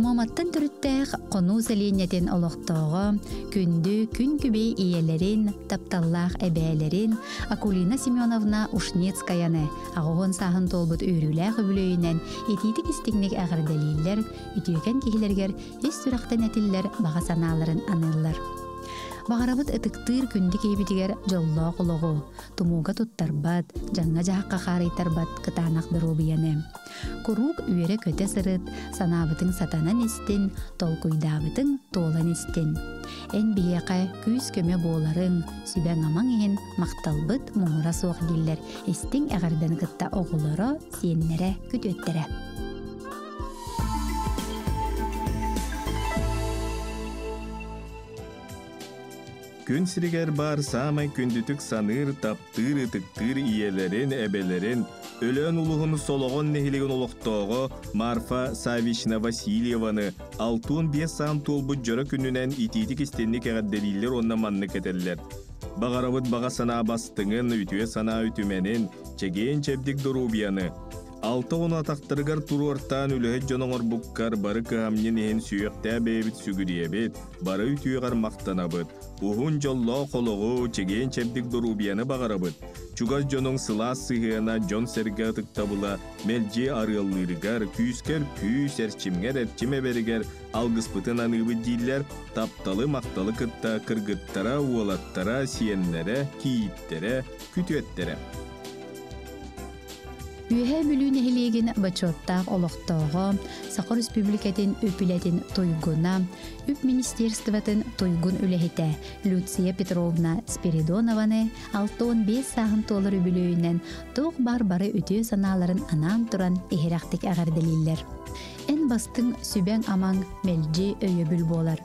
Маматтан түрүттәэх қону сәлиенетен олохтоого күндү күн күбей иелерин, тапталлаах эбээлерин Акулина Семеновна Ушнецкаяны ағоғын саһын толбут үйрүлээх өбүлөйүнэн ититик истигник әгірделииллер, үтүйкен кихилергер эс сүрәхтен этиллер баға санааларын аныллар. Бағарабыт ытыктыыр күнді кейбитигер жоллоо кологу, тумууга туттарбат, жаңга жааққа харыйтарбат кытаанак дырубияны. Курук үйере көте сырыт, санаабытың сатанан истин, толкуйдаабытың тоолан истин. Эн бияқа күүс көмө бооларың, сүбәң амаң иһин макталбыт муңура суох диллер, истиң әгәрден кытта оғулары, сиеннере күтөттере. Күн сиригер бар самай күндүтүк саныр таптыр ытыктыр иелерин эбелерин өлөн улуһун сологон нехилеген олохтоого Марфа Савична Васильеваны алтуун бес саам тулбут жора күнүнен ититик истенник эгадделииллер онна манны кетеллер. Багарабыт бага санаа бастыңын үтүе санаа үтүменин чегеен чебдик дурубияны Алты он атақтыргар туруартан үлөһө жоноңор буккар бары кыамнин иһин сүйөктää бэбит сүгүриэбит, бары үтүөгар мактанабыт, ухун жолло хологу чегеен чебдик дурубияны багарабыт. Чугас жоноң сылаас сыһыана жон серге тыктабыла, мелжи арыаллырыгар, күүскер күүс эрчимгер эрчиме беригер, алгыспытын аныбыт диллер, тапталы макталы кытта кыргыттара, уолаттара, сиеннере, кииттере, күтүеттере. Үһэ бүлүүн эхилиэгин бачоттаах олохтоого Сахар Республикатын өпүлетин тойгуна, үп министерствотын тойгун үлэхите Люция Петровна Спиридонованы 6-5 сағын толыр үбүлөөйүнен тоқ бар бары өтөө санааларын анаан туран эхерактик агардылиллер. Бастың сүбәң амаң мелжи өйөбүл болар.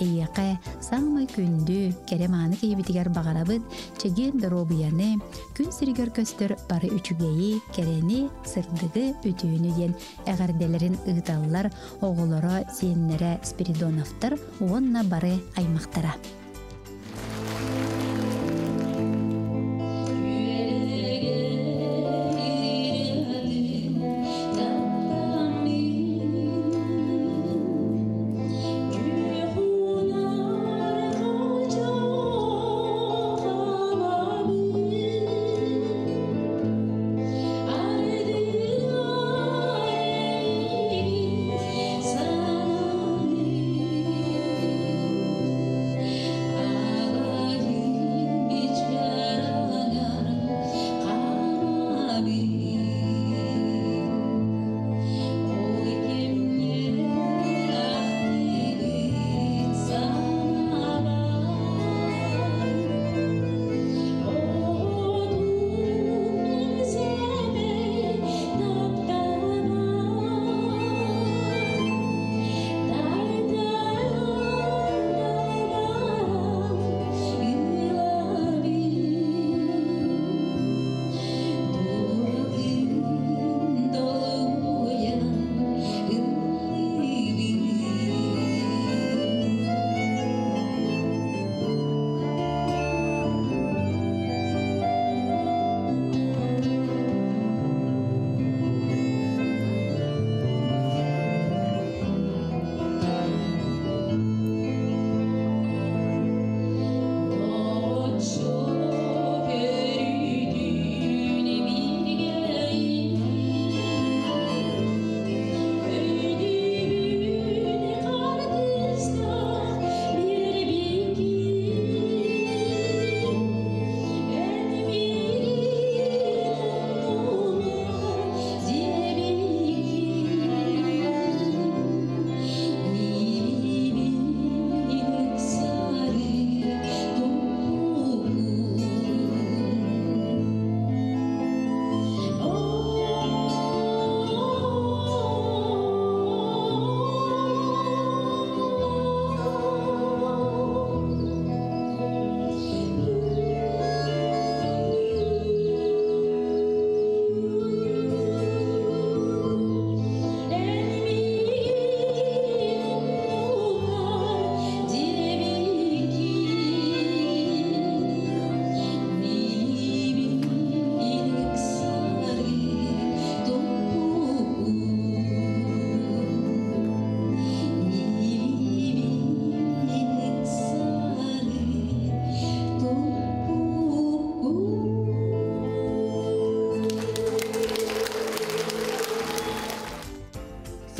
Эйяқэ саңмай күндү кереманы кейбитигер бағарабыт чеген дробияны күн сиригер көстөр бары үчүгейи керени сырдыгы үтүүнү ден әгәрделерин ыыталлар оголоро сиеннере спиридоновтар уонна бары аймактара.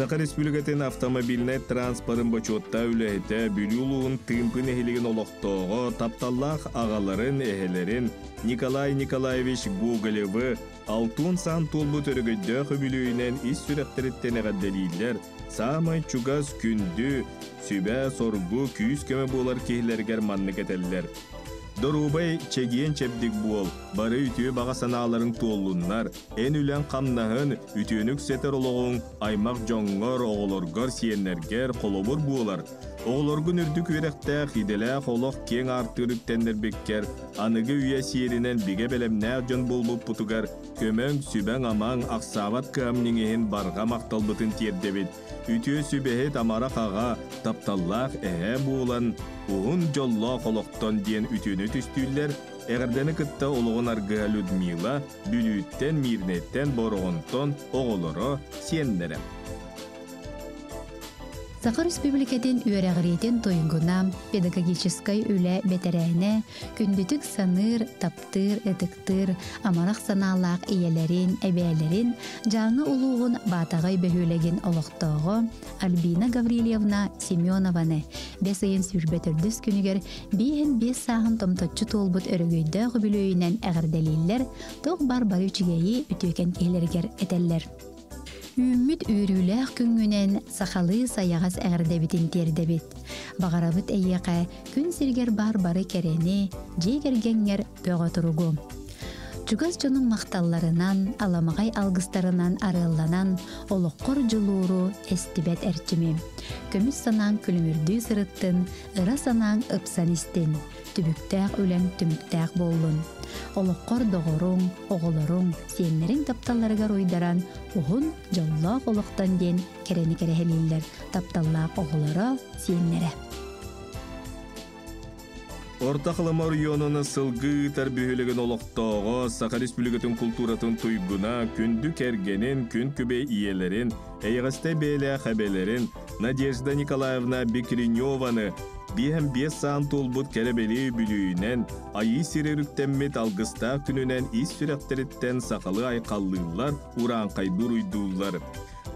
Саха Республикатын автомобильне транспорын бочотта үлэхите бүлі улуын тыымпын эхилигин олохтоого тапталлах агаларын эхелерин Николай Николаевич Гоголевы алтун сан толбу төрөгөйдө хөбүлүүнен ис сүрөктөрүттен эgaddeliller самай чугас күндү сүбә соргу күүс көмө булар киһилергер манны кетеллер Дорубай чегиен чепдик буол, бары үтіе баға санааларын туоллуннар, эн үлен қамнаһын үтіөнүк сетер олоғын аймақ жоңғор оғылоргор сиеннергер қолобур буолар. Оғылоргун үрдүк верехтәк иделә холох кең артырыттеннер беккер, аныгы үйе сиеринен биге белемнәк жон булбуп путугар, көмөң сүбәң амаң ақсабат кыамниңehen барға мақталбытын тиердебит. Үтіе сүбәһет амара қаға, тапталлақ әһә буолан, уһун жолло холоқтон диэн үтүөнү түстүүллэр Эгердени кытта олугун аргыга Людмила бүлүүттен мирнеттен борогонтон оголоро сиеннерем. Сахар Республикатын үөрәгәритен тойгуна педагогической үлә бетерәне күндүтүк саныр, таптыр, ытыктыр, амарак санаалаак иялерин, әбәлерин жаңы улуғын батагай бөһүлеген олоқтоого Альбина Гаврилевна Семенованы бес ыйын сүрбетөрдүс күнүгер биһин бес сааһын томточчу толбут өрөгөйдө хүбүлөйүнен әгәрдәлилләр тог бар бары үчүгәйи үтүөкен киһилергер этеллер. Үммит үрүлээх күнгүнен сахалы саягас әгәрдәбитин тердебит. Багарабыт әйяқа күн сиргер бар бары керени, жегергенгер туругу. Чугас жонун макталларынан, аламагай алгыстарынан арылланан, олоққор жулууру эстибет эрчими. Көмүс санаан күлүмүрдүү сырыттын, ыра санаан ыпсан истин. Түбүктәк үләң түмүктәк боллун. Олоққор доғоруң, оғолоруң, сиеннерин тапталларыгар уйдаран, уһун жоллоох олохтан диэн керени керехелиллер, тапталлаак оғолоро сиеннере. Ортақылыма районуны сылгы тәрбүхілеген олықтоғы Саха Республикатын культуратын туйгуна күнді кергенін күн күбе иелерін, әйғасты бейлі қабелерін Надежда Николаевна Бекреневаны биһэм биэс саан тулбут кэлэбели бүлүүнэн айы сирерүктэммит алгыстаах күнүнэн ис сүрэхтериттэн сахалы айқаллыылар ураан кайдуур уйдуулар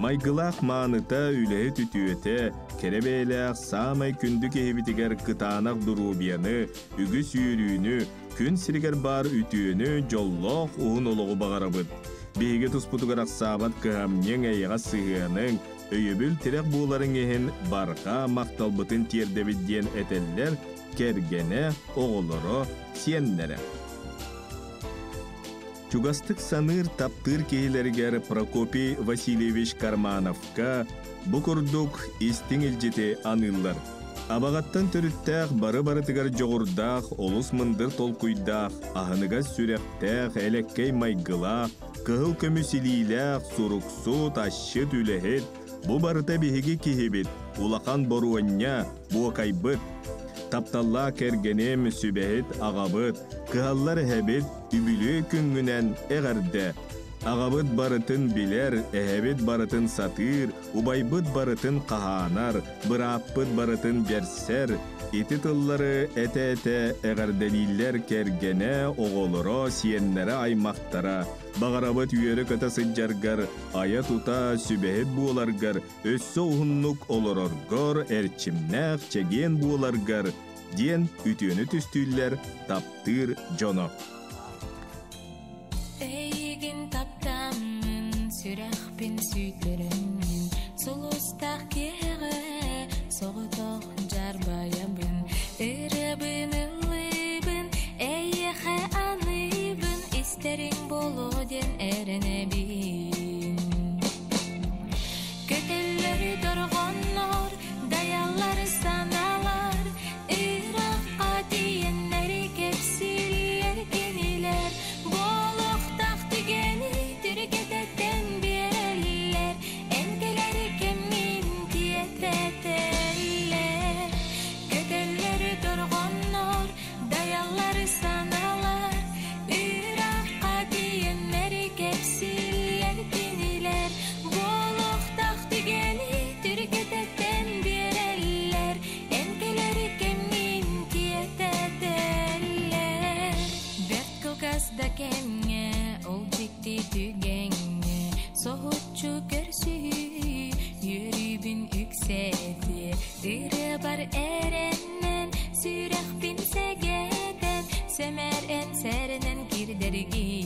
майгылаах maaныта үлэһи түтүөтэ керебээлээх саамай күндү киһибитигэр кытаанах дуруубияны үгү сүүрүүнү күн сиригер бар үтүөнү жоллоох уунологу багарабыт биһиги туспутугар аксаабат кыһамньең эйэҕа сыһыаның өйөбүл тирек бууларын эһин барха макталбытын тиердебит диэн этеллер кергене оголоро сиеннере Чугастык саныр таптыр кейлергер Прокопий Васильевич Кармановка букурдук истиң илжити аныллар. Абағаттан төрүттәк бары барытыгар жоғырдақ, олус мындыр толкуйдақ, ахыныга сүректәк, элеккей майгыла, кыһыл көмүсилийләк, суруксу, ташшы түләһет, Бу барыта биһиги киһибит, улахан боруання, буакайбыт, тапталла кергенем сүбэһит агабыт, кыһаллар эһэбит үбүлү күнгүнэн эгэрдэ. Агабыт барытын билер, эһэбит барытын сатыр, убайбыт барытын каханар, быраппыт барытын берсер, Ити тыллары эте-эте эгерделиллер кергене оголоро сиеннере аймактара, багарабыт үйөрі көтө сыджаргар, ая тута сүбэхет буоларгар, өссө ухуннук олороргор, эрчимнэх чеген буоларгар, диен үтүөнү түстүүллер таптыр жоно. Эйгин таптамын, сүрәхпин сүйтеремін, солустақ кеге, соғытоқ жарбаябын, mer en serenen geri dergi